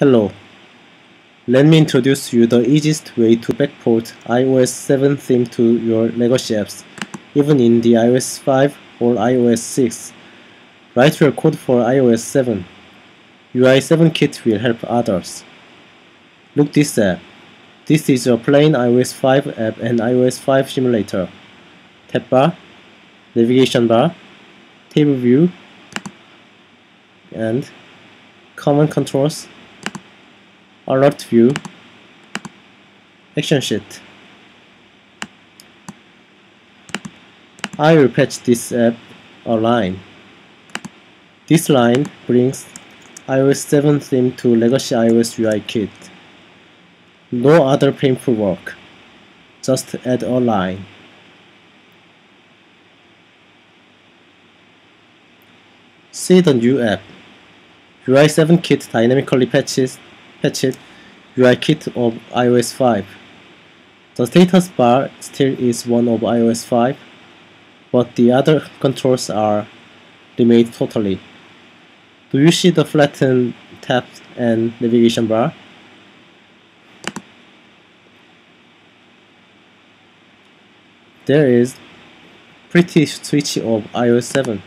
Hello. Let me introduce you the easiest way to backport iOS 7 theme to your legacy apps, even in the iOS 5 or iOS 6. Write your code for iOS 7. UI7Kit will help others. Look this app. This is a plain iOS 5 app and iOS 5 simulator. Tab bar, navigation bar, table view, and common controls alert view action sheet I will patch this app a line this line brings iOS 7 theme to legacy iOS UIKit. No other painful work. Just add a line see the new app. UI7Kit dynamically patches patched UIKit of iOS 5. The status bar still is one of iOS 5, but the other controls are remade totally. Do you see the flattened tab and navigation bar? There is pretty switch of iOS 7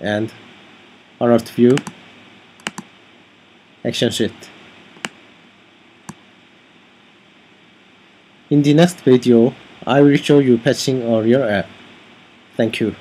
and alert view action sheet. In the next video, I will show you patching a real app. Thank you.